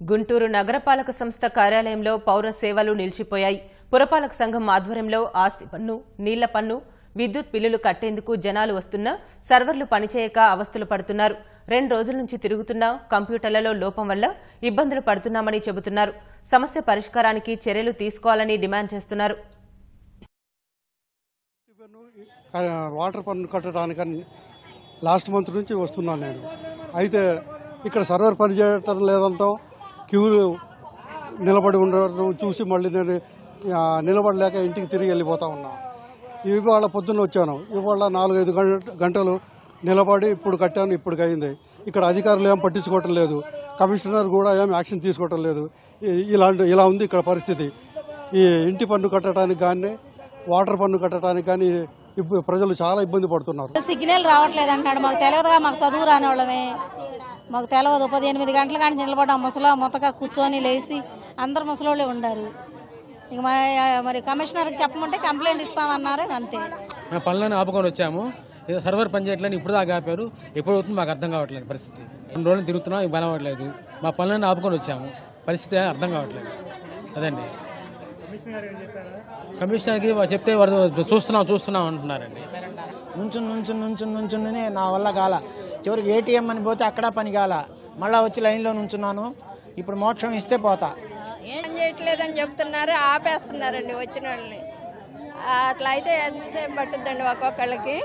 గుంటూరు నగరపాలక సంస్థ కార్యాలయంలో పౌర సేవలు నిలిచిపోయాయి. పురపాలక సంఘం ఆధ్వర్యంలో ఆస్తి పన్ను నీళ్ళ పన్ను విద్యుత్ బిల్లులు కట్టేందుకు జనాలు వస్తున్నా సర్వర్లు పనిచేయక అవస్థలు పడుతున్నారు. రెండు రోజుల నుంచి తిరుగుతున్నా కంప్యూటర్లలో లోపం వల్ల ఇబ్బందులు పడుతున్నామని చెబుతున్నారు. సమస్య పరిష్కారానికి చర్యలు తీసుకోవాలని డిమాండ్ చేస్తున్నారు. వాటర్ పన్ను కట్టడానికని లాస్ట్ మంత్ నుంచి వస్తున్నాను నేను. అయితే ఇక్కడ సర్వర్ పనిచేయటం లేదంటాం క్యూలు నిలబడి ఉండడం చూసి మళ్ళీ నేను నిలబడలేక ఇంటికి తిరిగి వెళ్ళిపోతా ఉన్నా. ఇవాళ పొద్దున్న వచ్చాను. ఇవాళ నాలుగైదు గంటలు నిలబడి ఇప్పుడు కట్టాను ఇప్పుడు అయింది. ఇక్కడ అధికారులు ఏం పట్టించుకోవటం లేదు. కమిషనర్ కూడా ఏం యాక్షన్ తీసుకోవటం లేదు. ఇలాంటి ఇలా ఉంది ఇక్కడ పరిస్థితి. ఈ ఇంటి పన్ను కట్టడానికి కానీ వాటర్ పన్ను కట్టడానికి కానీ ఇప్పుడు ప్రజలు చాలా ఇబ్బంది పడుతున్నారు. సిగ్నల్ రావట్లేదు అంటున్నాడు. మాకు తెలియదుగా మాకు చదువు రాని వాళ్ళమే. మాకు తెలియదు పది ఎనిమిది గంటల కానీ నిలబడ్డాం. ముసలా మొత్తగా కూర్చొని లేచి అందరు ముసలోళ్ళే ఉండారు. ఇక మరి మరి కమిషనర్కి చెప్పమంటే కంప్లైంట్ ఇస్తామన్నారు. అంతే. మేము పనులను ఆపుకొని వచ్చాము. సర్వర్ పని చేయట్లేదు ఇప్పుడు దాకా ఆపారు. ఎప్పుడు అవుతుంది మాకు అర్థం కావట్లేదు పరిస్థితి. రెండు రోజులు తిరుగుతున్నాం ఇక బలం అవ్వట్లేదు. మా పనులను ఆపుకొని వచ్చాము. పరిస్థితి అర్థం కావట్లేదు. అదండి. కమిషనర్కి వా- చెప్తే వారు చూస్తున్నాం చూస్తున్నాం అంటున్నారండి. నుంచుని నుంచుని నుంచుని నుంచుని నా వల్ల కాల. చివరికి ఏటీఎం అని పోతే అక్కడ పని కాల. మళ్ళా వచ్చి లైన్లో నుంచున్నాను. ఇప్పుడు మోక్షం ఇస్తే పోతా. ఏం చేయట్లేదని చెప్తున్నారు ఆపేస్తున్నారండి వచ్చిన వాళ్ళని అట్లా అయితే ఎంతసేపు పట్టుద్దండి ఒక్కొక్కళ్ళకి?